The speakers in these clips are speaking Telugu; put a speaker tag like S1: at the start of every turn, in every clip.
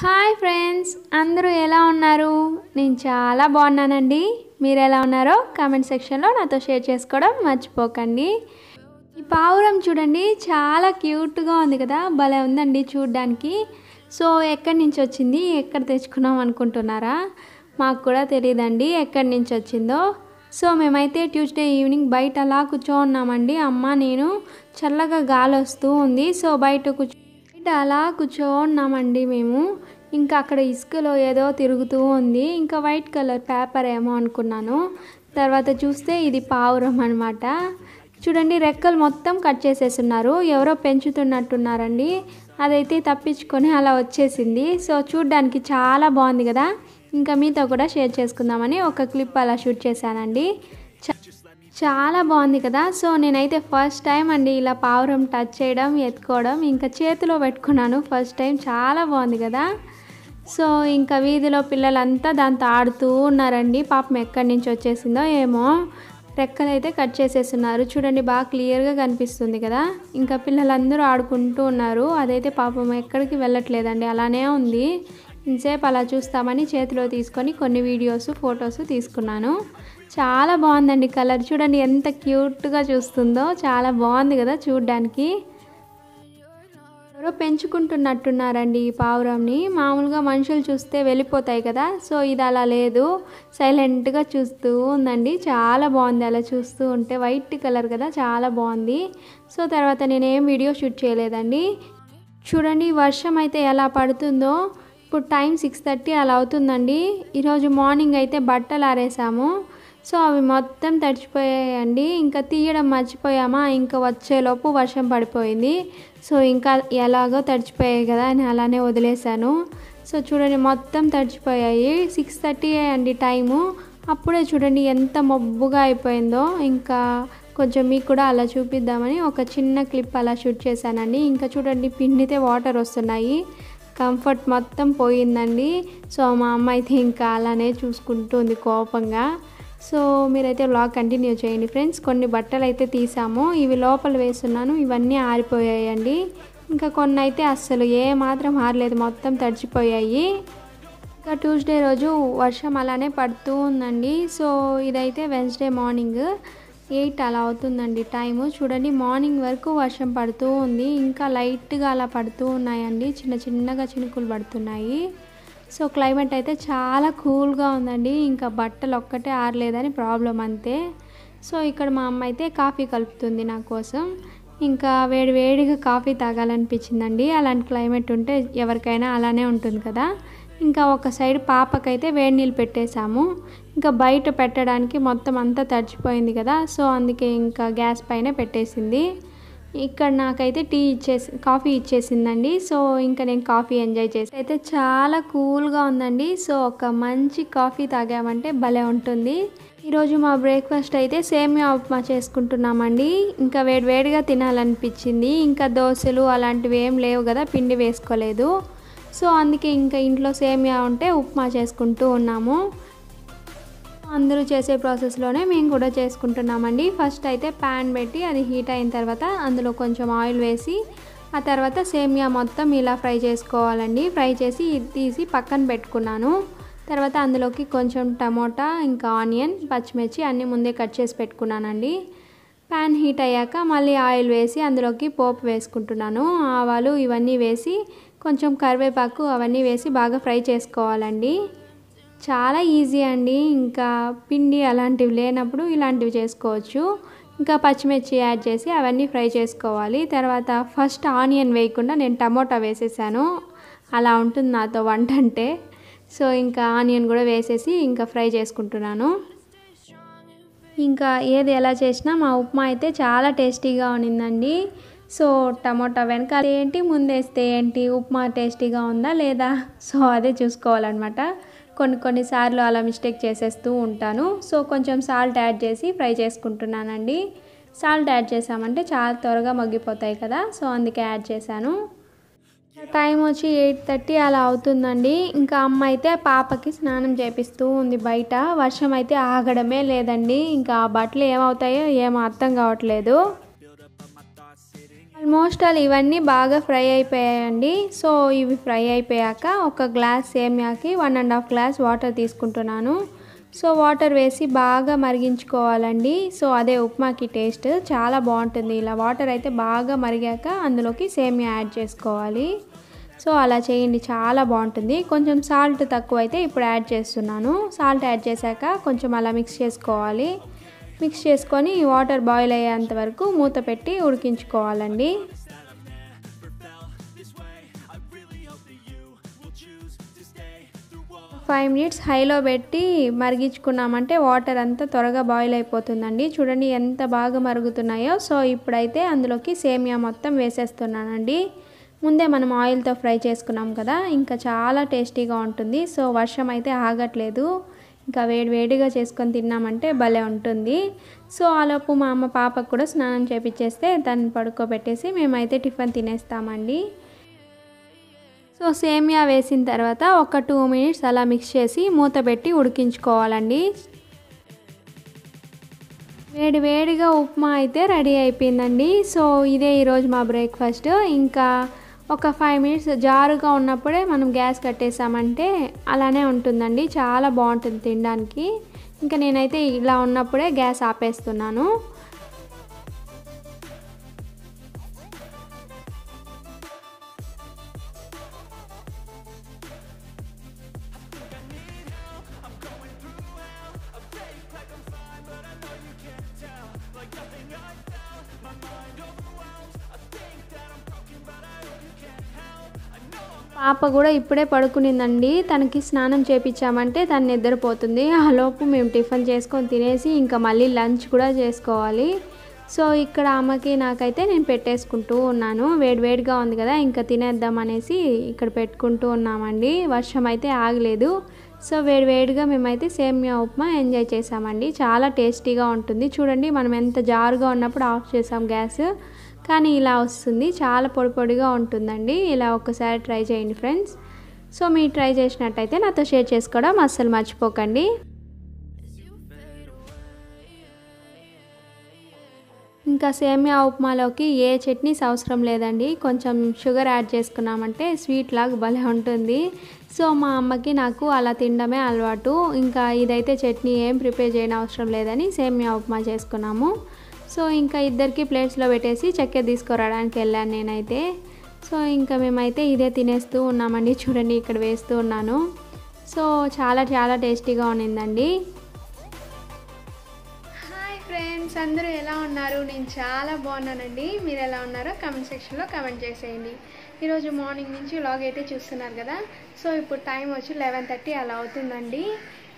S1: హాయ్ ఫ్రెండ్స్ అందరూ ఎలా ఉన్నారు? నేను చాలా బాగున్నానండి. మీరు ఎలా ఉన్నారో కామెంట్ సెక్షన్లో నాతో షేర్ చేసుకోవడం మర్చిపోకండి. ఈ పావురం చూడండి చాలా క్యూట్గా ఉంది కదా? భలే ఉందండి చూడ్డానికి. సో ఎక్కడి నుంచి వచ్చింది? ఎక్కడ తెచ్చుకున్నాం అనుకుంటున్నారా? మాకు కూడా తెలియదండి ఎక్కడి నుంచి వచ్చిందో. సో మేమైతే ట్యూస్డే ఈవినింగ్ బయట అలా కూర్చోన్నామండి అమ్మ నేను చల్లగా గాలి వస్తూ ఉంది. సో బయట కూర్చో బయట అలా కూర్చోన్నామండి మేము. ఇంకా అక్కడ ఇసుకలో ఏదో తిరుగుతూ ఉంది. ఇంకా వైట్ కలర్ పేపర్ ఏమో అనుకున్నాను. తర్వాత చూస్తే ఇది పావురం అనమాట చూడండి రెక్కలు మొత్తం కట్ చేసేస్తున్నారు. ఎవరో పెంచుతున్నట్టున్నారండి. అదైతే తప్పించుకొని అలా వచ్చేసింది. సో చూడ్డానికి చాలా బాగుంది కదా. ఇంకా మీతో కూడా షేర్ చేసుకుందామని ఒక క్లిప్ అలా షూట్ చేశానండి. చాలా బాగుంది కదా. సో నేనైతే ఫస్ట్ టైం అండి ఇలా పావురం టచ్ చేయడం ఎత్తుకోవడం ఇంకా చేతిలో పెట్టుకున్నాను ఫస్ట్ టైం చాలా బాగుంది కదా. సో ఇంకా వీధిలో పిల్లలంతా దాంతో ఆడుతూ ఉన్నారండి. పాపం ఎక్కడి నుంచి వచ్చేసిందో ఏమో రెక్కలు అయితే కట్ చేసేస్తున్నారు. చూడండి బాగా క్లియర్గా కనిపిస్తుంది కదా. ఇంకా పిల్లలందరూ ఆడుకుంటూ ఉన్నారు. అదైతే పాపం ఎక్కడికి వెళ్ళట్లేదండి. అలానే ఉంది. ఇంతసేపు అలా చూస్తామని చేతిలో తీసుకొని కొన్ని వీడియోస్ ఫొటోస్ తీసుకున్నాను. చాలా బాగుందండి కలర్. చూడండి ఎంత క్యూట్గా చూస్తుందో. చాలా బాగుంది కదా చూడ్డానికి. ఎవరో పెంచుకుంటున్నట్టున్నారండి ఈ పావురంని. మామూలుగా మనుషులు చూస్తే వెళ్ళిపోతాయి కదా. సో ఇది అలా లేదు. సైలెంట్గా చూస్తూ ఉందండి. చాలా బాగుంది అలా చూస్తూ ఉంటే. వైట్ కలర్ కదా చాలా బాగుంది. సో తర్వాత నేనేం వీడియో షూట్ చేయలేదండి. చూడండి వర్షం అయితే ఎలా పడుతుందో. ఇప్పుడు టైం సిక్స్ థర్టీ అలా అవుతుందండి. ఈరోజు మార్నింగ్ అయితే బట్టలు ఆరేసాము. సో అవి మొత్తం తడిచిపోయాయండి. ఇంకా తీయడం మర్చిపోయామా? ఇంకా వచ్చేలోపు వర్షం పడిపోయింది. సో ఇంకా ఎలాగో తడిచిపోయాయి కదా అని అలానే వదిలేశాను. సో చూడండి మొత్తం తడిచిపోయాయి. సిక్స్ థర్టీ అండి టైము. అప్పుడే చూడండి ఎంత మబ్బుగా అయిపోయిందో. ఇంకా కొంచెం మీకు కూడా అలా చూపిద్దామని ఒక చిన్న క్లిప్ అలా షూట్ చేశానండి. ఇంకా చూడండి పిండితే వాటర్ వస్తున్నాయి. కంఫర్ట్ మొత్తం పోయిందండి. సో మా అమ్మ అయితే ఇంకా అలానే చూసుకుంటుంది కోపంగా. సో మీరైతే వ్లాగ్ కంటిన్యూ చేయండి ఫ్రెండ్స్ కొన్ని బట్టలు అయితే తీసాము. ఇవి లోపల వేస్తున్నాను. ఇవన్నీ ఆరిపోయాయండి. ఇంకా కొన్ని అయితే అస్సలు ఏ మాత్రం ఆరలేదు. మొత్తం తడిచిపోయాయి. ఇంకా ట్యూస్డే రోజు వర్షం అలానే పడుతూ ఉందండి. సో ఇదైతే వెన్స్డే మార్నింగ్ ఎయిట్ అలా అవుతుందండి టైము చూడండి మార్నింగ్ వరకు వర్షం పడుతూ ఉంది. ఇంకా లైట్గా అలా పడుతూ ఉన్నాయండి. చిన్న చిన్నగా చినుకులు పడుతున్నాయి. సో క్లైమేట్ అయితే చాలా కూల్గా ఉందండి. ఇంకా బట్టలు ఒక్కటే ఆరలేదని ప్రాబ్లం అంతే. సో ఇక్కడ మా అమ్మ అయితే కాఫీ కలుపుతుంది నా కోసం. ఇంకా వేడి వేడిగా కాఫీ తాగాలనిపించిందండి. అలాంటి క్లైమేట్ ఉంటే ఎవరికైనా అలానే ఉంటుంది కదా. ఇంకా ఒక సైడ్ పాపకైతే వేడి నీళ్ళు పెట్టేశాము. ఇంకా బయట పెట్టడానికి మొత్తం అంతా తడిచిపోయింది కదా. సో అందుకే ఇంకా గ్యాస్ పైన పెట్టేసింది. ఇక్కడ నాకైతే టీ ఇచ్చేసి కాఫీ ఇచ్చేసిందండి. సో ఇంకా నేను కాఫీ ఎంజాయ్ చేసి అయితే చాలా కూల్గా ఉందండి. సో ఒక మంచి కాఫీ తాగామంటే భలే ఉంటుంది. ఈరోజు మా బ్రేక్ఫాస్ట్ అయితే సేమియా ఉప్మా చేసుకుంటున్నామండి. ఇంకా వేడి వేడిగా తినాలనిపించింది. ఇంకా దోశలు అలాంటివి ఏం లేవు కదా పిండి వేసుకోలేదు. సో అందుకే ఇంకా ఇంట్లో సేమియా ఉంటే ఉప్మా చేసుకుంటూ ఉన్నాము. అందరూ చేసే ప్రాసెస్లోనే మేము కూడా చేసుకుంటున్నామండి. ఫస్ట్ అయితే ప్యాన్ పెట్టి అది హీట్ అయిన తర్వాత అందులో కొంచెం ఆయిల్ వేసి ఆ తర్వాత సేమియా మొత్తం ఇలా ఫ్రై చేసుకోవాలండి. ఫ్రై చేసి తీసి పక్కన పెట్టుకున్నాను. తర్వాత అందులోకి కొంచెం టమోటా ఇంకా ఆనియన్ పచ్చిమిర్చి అన్నీ ముందే కట్ చేసి పెట్టుకున్నానండి. ప్యాన్ హీట్ అయ్యాక మళ్ళీ ఆయిల్ వేసి అందులోకి పోపు వేసుకుంటున్నాను. ఆవాలు ఇవన్నీ వేసి కొంచెం కరివేపాకు అవన్నీ వేసి బాగా ఫ్రై చేసుకోవాలండి. చాలా ఈజీ అండి. ఇంకా పిండి అలాంటివి లేనప్పుడు ఇలాంటివి చేసుకోవచ్చు. ఇంకా పచ్చిమిర్చి యాడ్ చేసి అవన్నీ ఫ్రై చేసుకోవాలి. తర్వాత ఫస్ట్ ఆనియన్ వేయకుండా నేను టమోటా వేసేసాను. అలా ఉంటుంది నాతో వంట అంటే. సో ఇంకా ఆనియన్ కూడా వేసేసి ఇంకా ఫ్రై చేసుకుంటున్నాను. ఇంకా ఏది ఎలా చేసినా మా ఉప్మా అయితే చాలా టేస్టీగా ఉన్నిందండి సో టమోటా వెనకాల ఏంటి ముందేస్తే ఏంటి ఉప్మా టేస్టీగా ఉందా లేదా? సో అదే చూసుకోవాలన్నమాట. కొన్ని కొన్నిసార్లు అలా మిస్టేక్ చేసేస్తూ ఉంటాను. సో కొంచెం సాల్ట్ యాడ్ చేసి ఫ్రై చేసుకుంటున్నానండి. సాల్ట్ యాడ్ చేసామంటే చాలా త్వరగా మగ్గిపోతాయి కదా. సో అందుకే యాడ్ చేశాను. టైం వచ్చి ఎయిట్ థర్టీ అలా అవుతుందండి. ఇంకా అమ్మ అయితే పాపకి స్నానం చేపిస్తూ ఉంది బయట. వర్షం అయితే ఆగడమే లేదండి. ఇంకా ఆ బట్టలు ఏమవుతాయో ఏమో అర్థం కావట్లేదు. ఆల్మోస్ట్ ఆల్ ఇవన్నీ బాగా ఫ్రై అయిపోయాయండి. సో ఇవి ఫ్రై అయిపోయాక ఒక glass సేమియాకి one and half glass water తీసుకుంటున్నాను. సో వాటర్ వేసి బాగా మరిగించుకోవాలండి. సో అదే ఉప్మాకి టేస్ట్ చాలా బాగుంటుంది. ఇలా వాటర్ అయితే బాగా మరిగాక అందులోకి సేమియా యాడ్ చేసుకోవాలి. సో అలా చేయండి చాలా బాగుంటుంది. కొంచెం సాల్ట్ తక్కువ అయితే ఇప్పుడు యాడ్ చేస్తున్నాను. సాల్ట్ యాడ్ చేశాక కొంచెం అలా మిక్స్ చేసుకోవాలి. మిక్స్ చేసుకొని వాటర్ బాయిల్ అయ్యేంత వరకు మూత పెట్టి ఉడికించుకోవాలండి. ఫైవ్ మినిట్స్ హైలో పెట్టి మరిగించుకున్నామంటే వాటర్ అంతా త్వరగా బాయిల్ అయిపోతుందండి. చూడండి ఎంత బాగా మరుగుతున్నాయో. సో ఇప్పుడైతే అందులోకి సేమియా మొత్తం వేసేస్తున్నానండి. ముందే మనం ఆయిల్తో ఫ్రై చేసుకున్నాం కదా. ఇంకా చాలా టేస్టీగా ఉంటుంది. సో వర్షం అయితే ఆగట్లేదు. ఇంకా వేడి వేడిగా చేసుకొని తిన్నామంటే భలే ఉంటుంది. సో ఆలోపు మా అమ్మ పాపకు కూడా స్నానం చేపించేస్తే దాన్ని పడుకోబెట్టేసి మేమైతే టిఫిన్ తినేస్తామండి. సో సేమియా వేసిన తర్వాత ఒక టూ మినిట్స్ అలా మిక్స్ చేసి మూత పెట్టి ఉడికించుకోవాలండి. వేడి వేడిగా ఉప్మా అయితే రెడీ అయిపోయిందండి. సో ఇదే ఈరోజు మా బ్రేక్ఫాస్ట్. ఇంకా ఒక ఫైవ్ మినిట్స్ జారుగా ఉన్నప్పుడే మనం గ్యాస్ కట్టేసామంటే అలానే ఉంటుందండి. చాలా బాగుంటుంది తినడానికి. ఇంకా నేనైతే ఇలా ఉన్నప్పుడే గ్యాస్ ఆపేస్తున్నాను. పాప కూడా ఇప్పుడే పడుకునిందండి. తనకి స్నానం చేపించామంటే తను నిద్రపోతుంది. ఆ లోపు మేము టిఫిన్ చేసుకొని తినేసి ఇంకా మళ్ళీ లంచ్ కూడా చేసుకోవాలి. సో ఇక్కడ ఆమెకి నాకైతే నేను పెట్టేసుకుంటూ ఉన్నాను. వేడివేడిగా ఉంది కదా ఇంకా తినేద్దాం అనేసి ఇక్కడ పెట్టుకుంటూ ఉన్నామండి. వర్షం అయితే ఆగలేదు. సో వేడివేడిగా మేమైతే సేమియా ఉప్మా ఎంజాయ్ చేసామండి చాలా టేస్టీగా ఉంటుంది. చూడండి మనం ఎంత జారుగా ఉన్నప్పుడు ఆఫ్ చేసాం గ్యాస్. కానీ ఇలా వస్తుంది. చాలా పొడి పొడిగా ఉంటుందండి. ఇలా ఒక్కసారి ట్రై చేయండి ఫ్రెండ్స్. సో మీరు ట్రై చేసినట్టయితే నాతో షేర్ చేసుకోవడం అస్సలు మర్చిపోకండి. ఇంకా సేమియా ఉప్మాలోకి ఏ చట్నీస్ అవసరం లేదండి. కొంచెం షుగర్ యాడ్ చేసుకున్నామంటే స్వీట్ లాగా భలే ఉంటుంది. సో మా అమ్మకి నాకు అలా తినడమే అలవాటు. ఇంకా ఇదైతే చట్నీ ఏం ప్రిపేర్ చేయని అవసరం లేదని సేమియా ఉప్మా చేసుకున్నాము. సో ఇంకా ఇద్దరికి ప్లేట్స్లో పెట్టేసి చక్కెర తీసుకురావడానికి వెళ్ళాను నేనైతే. సో ఇంకా మేమైతే ఇదే తినేస్తూ ఉన్నామండి. చూడండి ఇక్కడ వేస్తూ ఉన్నాను. సో చాలా చాలా టేస్టీగా ఉన్నిందండి. హాయ్ ఫ్రెండ్స్ అందరూ ఎలా ఉన్నారు? నేను చాలా బాగున్నానండి. మీరు ఎలా ఉన్నారో కమెంట్ సెక్షన్లో కమెంట్ చేసేయండి. ఈరోజు మార్నింగ్ నుంచి లాగ్ అయితే చూస్తున్నారు కదా. సో ఇప్పుడు టైం వచ్చి లెవెన్ థర్టీ అలా అవుతుందండి.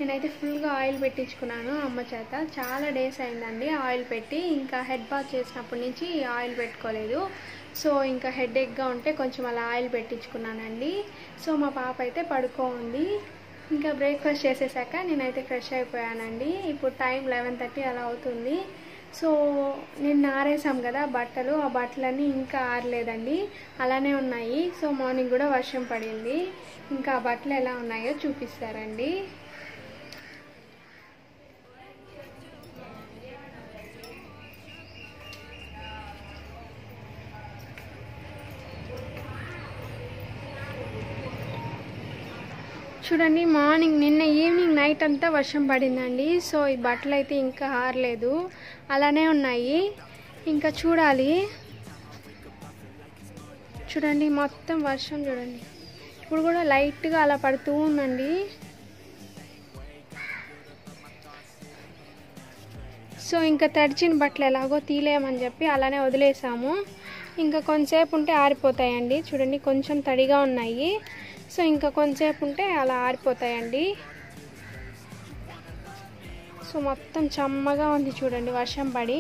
S1: నేనైతే ఫుల్గా ఆయిల్ పెట్టించుకున్నాను అమ్మ చేత. చాలా డేస్ అయిందండి ఆయిల్ పెట్టి. ఇంకా హెడ్ బాత్ చేసినప్పటి నుంచి ఆయిల్ పెట్టుకోలేదు. సో ఇంకా హెడ్ ఎగ్గా ఉంటే కొంచెం అలా ఆయిల్ పెట్టించుకున్నానండి. సో మా పాప అయితే పడుకో ఉంది ఇంకా బ్రేక్ఫాస్ట్ చేసేసాక నేనైతే ఫ్రెష్ అయిపోయానండి. ఇప్పుడు టైం లెవెన్ థర్టీ అలా అవుతుంది. సో నేను ఆరేసాం కదా బట్టలు. ఆ బట్టలన్నీ ఇంకా ఆరలేదండి. అలానే ఉన్నాయి. సో మార్నింగ్ కూడా వర్షం పడింది. ఇంకా ఆ బట్టలు ఎలా ఉన్నాయో చూపిస్తారండి. చూడండి మార్నింగ్ నిన్న ఈవినింగ్ నైట్ అంతా వర్షం పడిందండి. సో ఈ బట్టలు అయితే ఇంకా ఆరలేదు. అలానే ఉన్నాయి. ఇంకా చూడాలి. చూడండి మొత్తం వర్షం చూడండి. ఇప్పుడు కూడా లైట్గా అలా పడుతూ ఉందండి. సో ఇంకా తడిచిన బట్టలు ఎలాగో తీలేమని చెప్పి అలానే వదిలేసాము. ఇంకా కొంతసేపు ఉంటే ఆరిపోతాయండి. చూడండి కొంచెం తడిగా ఉన్నాయి. సో ఇంకా కొంచెంసేపు ఉంటే అలా ఆరిపోతాయండి. సో మొత్తం చమ్మగా ఉంది చూడండి వర్షం పడి.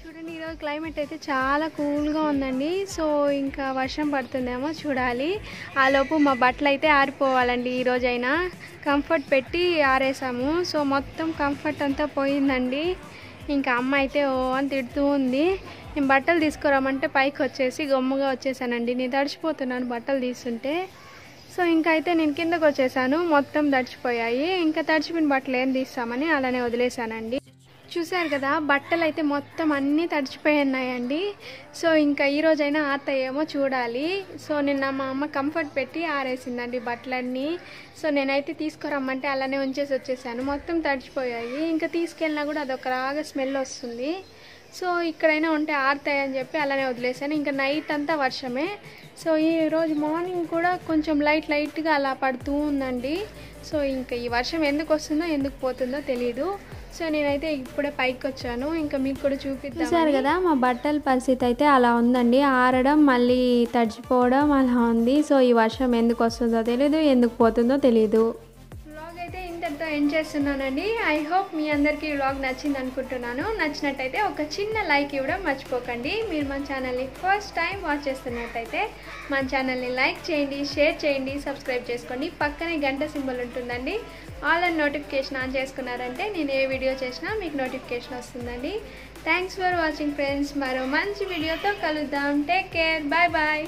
S1: చూడండి ఈరోజు క్లైమేట్ అయితే చాలా కూల్గా ఉందండి. సో ఇంకా వర్షం పడుతుందేమో చూడాలి. ఆలోపు మా బట్టలు అయితే ఆరిపోవాలండి ఈరోజైనా. కంఫర్ట్ పెట్టి ఆరేసాము. సో మొత్తం కంఫర్ట్ అంతా పోయిందండి. ఇంకా అమ్మ అయితే ఓ అని తిడుతూ ఉంది. నేను బట్టలు తీసుకురామంటే పైకి వచ్చేసి గమ్ముగా వచ్చేసానండి. నేను తడిచిపోతున్నాను బట్టలు తీస్తుంటే. సో ఇంకా అయితే నేను కిందకు వచ్చేసాను. మొత్తం తడిచిపోయాయి. ఇంకా తడిచిపోయిన బట్టలు ఏం తీస్తామని అలానే వదిలేసానండి.
S2: చూశారు కదా బట్టలు అయితే మొత్తం అన్నీ తడిచిపోయి ఉన్నాయండి సో ఇంకా ఈ రోజైనా చూడాలి. సో నిన్న మా అమ్మ కంఫర్ట్ పెట్టి ఆరేసిందండి బట్టలన్నీ. సో నేనైతే తీసుకురమ్మంటే అలానే ఉంచేసి వచ్చేసాను. మొత్తం తడిచిపోయాయి. ఇంకా తీసుకెళ్ళినా కూడా అదొక రాగా స్మెల్ వస్తుంది. సో ఇక్కడైనా ఉంటే ఆరుతాయని చెప్పి అలానే వదిలేసాను. ఇంకా నైట్ అంతా వర్షమే. సో ఈ రోజు మార్నింగ్ కూడా కొంచెం లైట్ లైట్గా అలా పడుతూ ఉందండి. సో ఇంకా ఈ వర్షం ఎందుకు వస్తుందో ఎందుకు పోతుందో తెలియదు సో నేనైతే ఇప్పుడే పైకి వచ్చాను ఇంకా మీకు కూడా చూపిద్దాం
S1: చూసారు కదా మా బట్టల పరిస్థితి అయితే అలా ఉందండి. ఆరడం మళ్ళీ తడిచిపోవడం అలా ఉంది. సో ఈ వర్షం ఎందుకు వస్తుందో తెలియదు ఎందుకు పోతుందో తెలియదు
S2: అయితే చేస్తున్నానండి? ఐ హోప్ మీ అందరికీ ఈ వ్లాగ్ నచ్చింది అనుకుంటున్నాను నచ్చినట్టయితే ఒక చిన్న లైక్ ఇవ్వడం మర్చిపోకండి. మీరు మన ఛానల్ని ఫస్ట్ టైం వాచ్ చేస్తున్నట్టయితే మన ఛానల్ని లైక్ చేయండి షేర్ చేయండి సబ్స్క్రైబ్ చేసుకోండి. పక్కనే గంట సింబల్ ఉంటుందండి. ఆల్ అండ్ నోటిఫికేషన్ ఆన్ చేసుకున్నారంటే నేను ఏ వీడియో చేసినా మీకు నోటిఫికేషన్ వస్తుందండి. థ్యాంక్స్ ఫర్ వాచింగ్ ఫ్రెండ్స్ మరో మంచి వీడియోతో కలుద్దాం. Take care bye bye